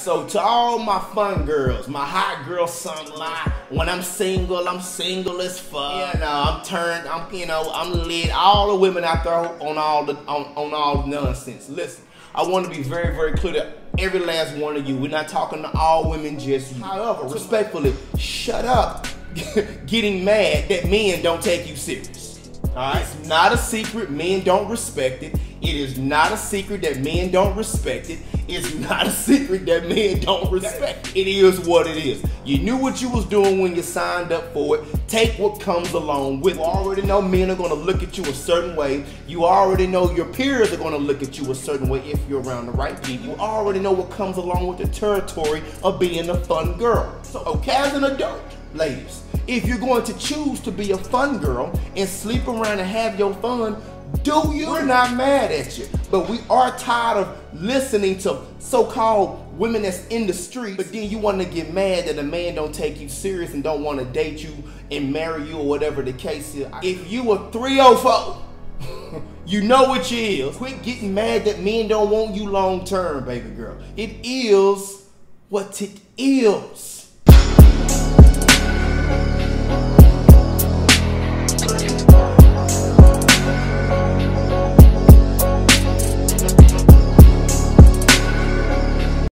so to all my fun girls, my hot girl my when I'm single, I'm single as fuck. You know, I'm turned, I'm you know, I'm lit. All the women out there on all the on, on all nonsense. Listen, I want to be very, very clear to every last one of you. We're not talking to all women just you. However, respectfully, shut up getting mad that men don't take you serious. Alright? It's not a secret, men don't respect it. It is not a secret that men don't respect it. It's not a secret that men don't respect it. It is what it is. You knew what you was doing when you signed up for it. Take what comes along with it. You already know men are gonna look at you a certain way. You already know your peers are gonna look at you a certain way if you're around the right people. You already know what comes along with the territory of being a fun girl. So okay, as an adult, ladies, if you're going to choose to be a fun girl and sleep around and have your fun, do you? We're not mad at you, but we are tired of listening to so-called women that's in the street, but then you want to get mad that a man don't take you serious and don't want to date you and marry you or whatever the case is. If you a 304, you know what you is. Quit getting mad that men don't want you long term, baby girl. It is what it is.